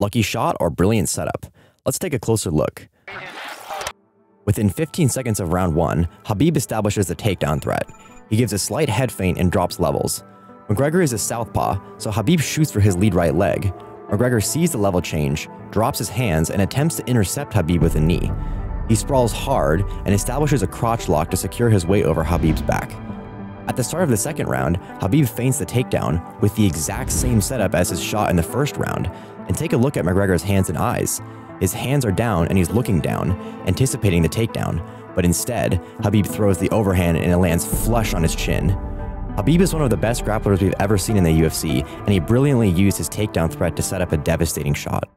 Lucky shot or brilliant setup? Let's take a closer look. Within 15 seconds of round 1, Khabib establishes the takedown threat. He gives a slight head feint and drops levels. McGregor is a southpaw, so Khabib shoots for his lead right leg. McGregor sees the level change, drops his hands, and attempts to intercept Khabib with a knee. He sprawls hard and establishes a crotch lock to secure his weight over Khabib's back. At the start of the second round, Khabib feints the takedown with the exact same setup as his shot in the first round. And take a look at McGregor's hands and eyes. His hands are down and he's looking down, anticipating the takedown. But instead, Khabib throws the overhand and it lands flush on his chin. Khabib is one of the best grapplers we've ever seen in the UFC, and he brilliantly used his takedown threat to set up a devastating shot.